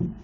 うん。